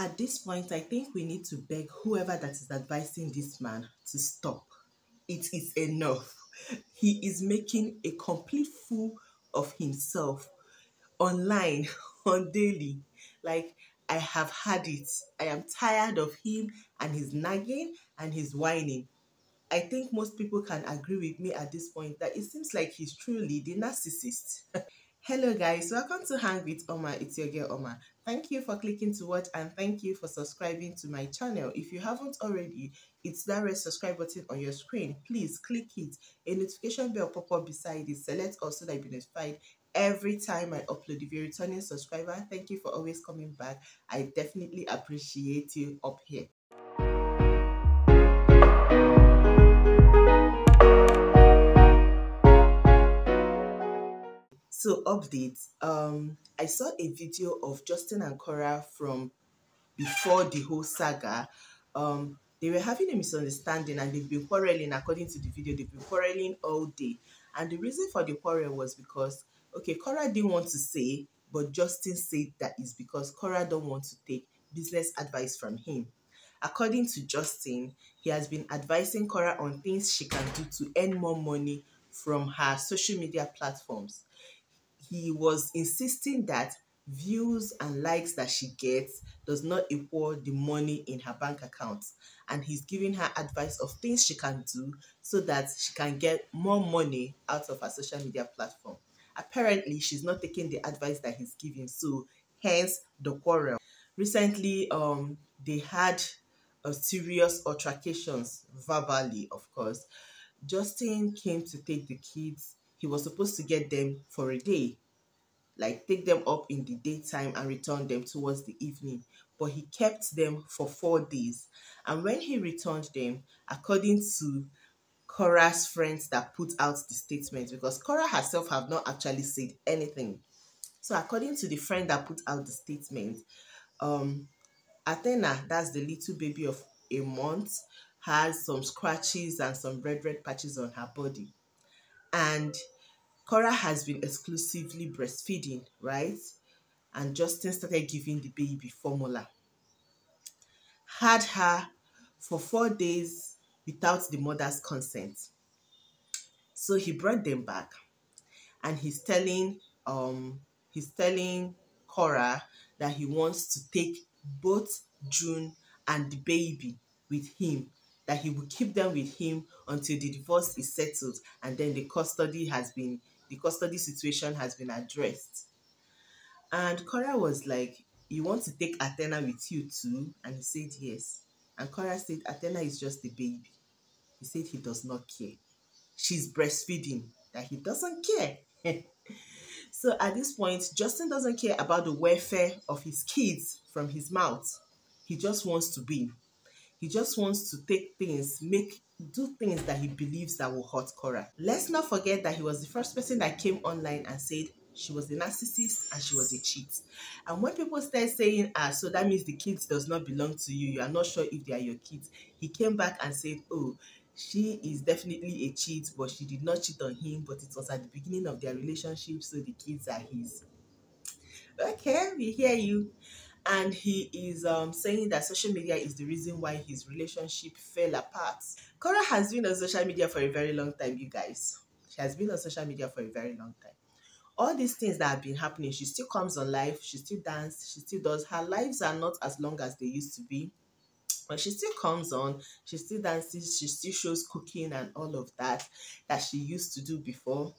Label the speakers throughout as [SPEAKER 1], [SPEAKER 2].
[SPEAKER 1] At this point, I think we need to beg whoever that is advising this man to stop. It is enough. He is making a complete fool of himself online, on daily. Like, I have had it. I am tired of him and his nagging and his whining. I think most people can agree with me at this point that it seems like he's truly the narcissist. Hello guys, welcome to Hang with Oma. It's your girl Oma. Thank you for clicking to watch and thank you for subscribing to my channel. If you haven't already, it's that red subscribe button on your screen. Please click it. A notification bell pop up beside it. Select also that you be notified every time I upload. If you're returning subscriber, thank you for always coming back. I definitely appreciate you up here. So update. Um, I saw a video of Justin and Korra from before the whole saga. Um, they were having a misunderstanding and they've been quarreling. According to the video, they've been quarreling all day. And the reason for the quarrel was because okay, Korra didn't want to say, but Justin said that is because Korra don't want to take business advice from him. According to Justin, he has been advising Korra on things she can do to earn more money from her social media platforms. He was insisting that views and likes that she gets does not equal the money in her bank account. And he's giving her advice of things she can do so that she can get more money out of her social media platform. Apparently she's not taking the advice that he's giving so hence the quarrel. Recently um they had a serious altercations verbally of course. Justin came to take the kids. He was supposed to get them for a day like take them up in the daytime and return them towards the evening but he kept them for four days and when he returned them according to Korra's friends that put out the statement because Korra herself have not actually said anything. So according to the friend that put out the statement, um, Athena, that's the little baby of a month, has some scratches and some red red patches on her body. And Korra has been exclusively breastfeeding, right? And Justin started giving the baby formula. Had her for four days without the mother's consent. So he brought them back and he's telling um he's telling Korra that he wants to take both June and the baby with him that he will keep them with him until the divorce is settled and then the custody has been the custody situation has been addressed and Korra was like you want to take Athena with you too and he said yes and Korra said Athena is just a baby he said he does not care. She's breastfeeding, that he doesn't care. so at this point, Justin doesn't care about the welfare of his kids from his mouth. He just wants to be. He just wants to take things, make do things that he believes that will hurt Cora. Let's not forget that he was the first person that came online and said she was a narcissist and she was a cheat. And when people start saying, ah, so that means the kids does not belong to you, you are not sure if they are your kids, he came back and said, oh, she is definitely a cheat, but she did not cheat on him, but it was at the beginning of their relationship, so the kids are his. Okay, we hear you. And he is um, saying that social media is the reason why his relationship fell apart. Korra has been on social media for a very long time, you guys. She has been on social media for a very long time. All these things that have been happening, she still comes on live, she still dances, she still does. Her lives are not as long as they used to be but she still comes on she still dances she still shows cooking and all of that that she used to do before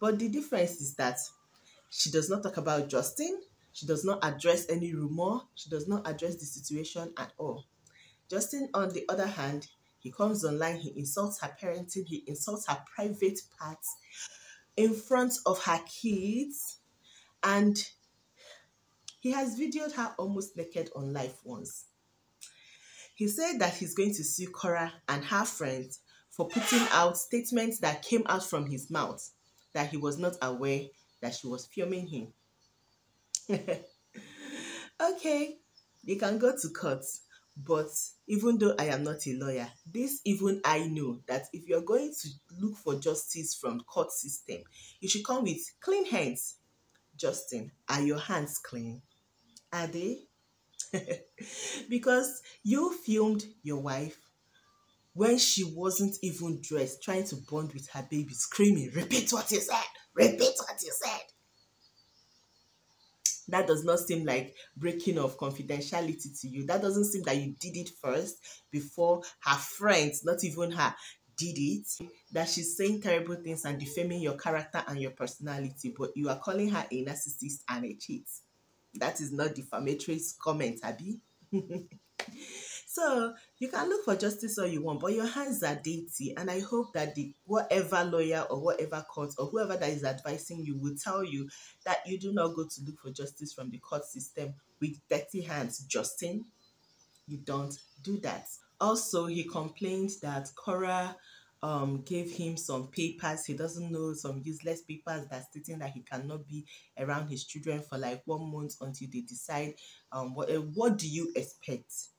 [SPEAKER 1] but the difference is that she does not talk about justin she does not address any rumor. She does not address the situation at all. Justin on the other hand he comes online he insults her parenting he insults her private parts in front of her kids and he has videoed her almost naked on live once. He said that he's going to sue Korra and her friends for putting out statements that came out from his mouth that he was not aware that she was filming him. okay, you can go to court, but even though I am not a lawyer, this even I know that if you're going to look for justice from court system, you should come with clean hands. Justin, are your hands clean? Are they? because you filmed your wife when she wasn't even dressed, trying to bond with her baby, screaming, Repeat what you said, repeat what you said. That does not seem like breaking of confidentiality to you. That doesn't seem that you did it first before her friends, not even her, did it. That she's saying terrible things and defaming your character and your personality, but you are calling her a narcissist and a cheat. That is not defamatory comment, Abby. So you can look for justice all you want, but your hands are dirty. And I hope that the whatever lawyer or whatever court or whoever that is advising you will tell you that you do not go to look for justice from the court system with dirty hands. Justin, you don't do that. Also, he complained that Korra um, gave him some papers. He doesn't know some useless papers that stating that he cannot be around his children for like one month until they decide. Um, what what do you expect?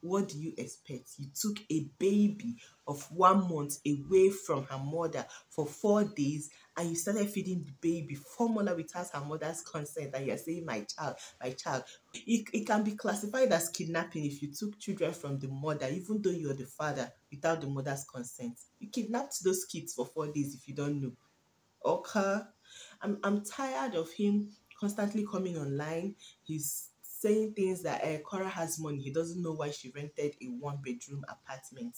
[SPEAKER 1] What do you expect? You took a baby of one month away from her mother for four days and you started feeding the baby formula without her mother's consent and you're saying my child my child. It, it can be classified as kidnapping if you took children from the mother even though you're the father without the mother's consent. You kidnapped those kids for four days if you don't know. Okay? I'm, I'm tired of him constantly coming online. He's saying things that uh, Korra has money. He doesn't know why she rented a one bedroom apartment.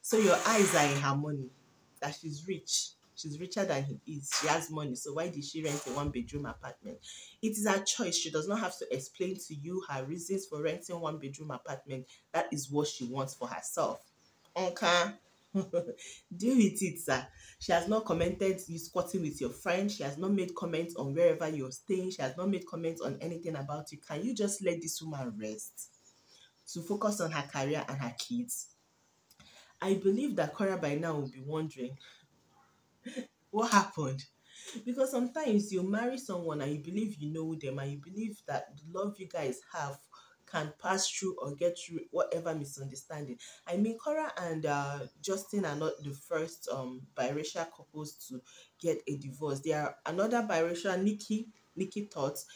[SPEAKER 1] So your eyes are in her money, that she's rich. She's richer than he is. She has money. So why did she rent a one bedroom apartment? It is her choice. She does not have to explain to you her reasons for renting one bedroom apartment. That is what she wants for herself. Okay. Deal with it, sir. She has not commented you squatting with your friend. She has not made comments on wherever you're staying. She has not made comments on anything about you. Can you just let this woman rest to focus on her career and her kids? I believe that Korra by now will be wondering what happened. Because sometimes you marry someone and you believe you know them and you believe that the love you guys have can pass through or get through whatever misunderstanding. I mean, Cora and uh, Justin are not the first um, biracial couples to get a divorce. There are another biracial, Nikki, Nikki Thoughts.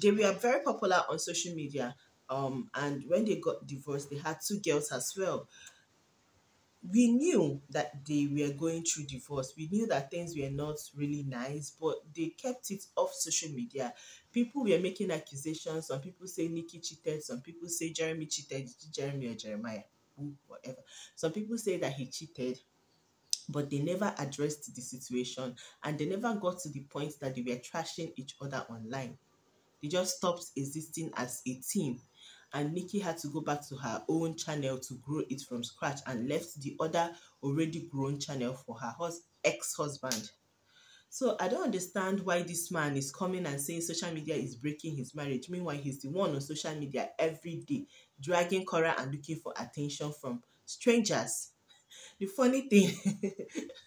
[SPEAKER 1] They were very popular on social media. Um, and when they got divorced, they had two girls as well we knew that they were going through divorce. We knew that things were not really nice, but they kept it off social media. People were making accusations. Some people say Nikki cheated. Some people say Jeremy cheated. Jeremy or Jeremiah, whatever. Some people say that he cheated, but they never addressed the situation and they never got to the point that they were trashing each other online. They just stopped existing as a team and Nikki had to go back to her own channel to grow it from scratch and left the other already grown channel for her ex-husband. So I don't understand why this man is coming and saying social media is breaking his marriage. Meanwhile, he's the one on social media every day, dragging Cora and looking for attention from strangers the funny thing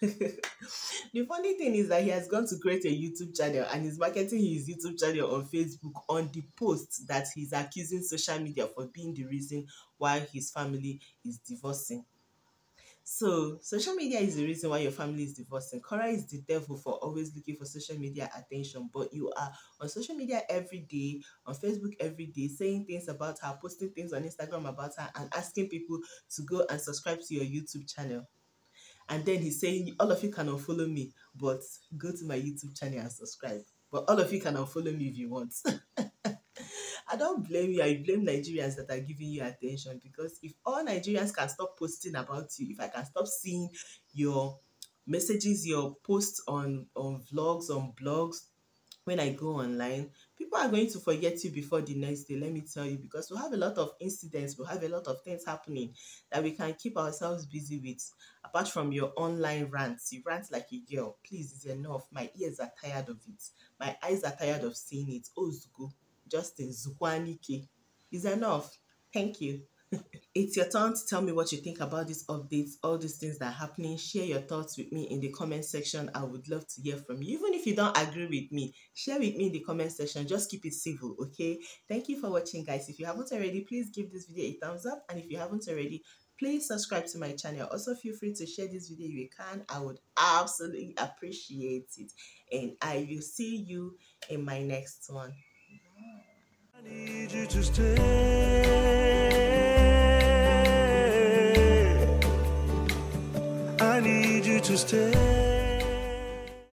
[SPEAKER 1] the funny thing is that he has gone to create a youtube channel and he's marketing his youtube channel on facebook on the post that he's accusing social media for being the reason why his family is divorcing so social media is the reason why your family is divorcing. Cora is the devil for always looking for social media attention, but you are on social media every day, on Facebook every day, saying things about her, posting things on Instagram about her, and asking people to go and subscribe to your YouTube channel. And then he's saying, all of you can unfollow me, but go to my YouTube channel and subscribe. But all of you can unfollow me if you want. I don't blame you. I blame Nigerians that are giving you attention because if all Nigerians can stop posting about you, if I can stop seeing your messages, your posts on on vlogs, on blogs, when I go online, people are going to forget you before the next day. Let me tell you, because we have a lot of incidents, we have a lot of things happening that we can keep ourselves busy with. Apart from your online rants, you rant like a girl. Please, it's enough. My ears are tired of it. My eyes are tired of seeing it. Oh, Zuko. Justin Zukwanike is enough. Thank you. it's your turn to tell me what you think about these updates, all these things that are happening. Share your thoughts with me in the comment section. I would love to hear from you. Even if you don't agree with me, share with me in the comment section. Just keep it civil, okay? Thank you for watching, guys. If you haven't already, please give this video a thumbs up. And if you haven't already, please subscribe to my channel also feel free to share this video if you can i would absolutely appreciate it and i will see you in my next one
[SPEAKER 2] I need you to stay. I need you to stay.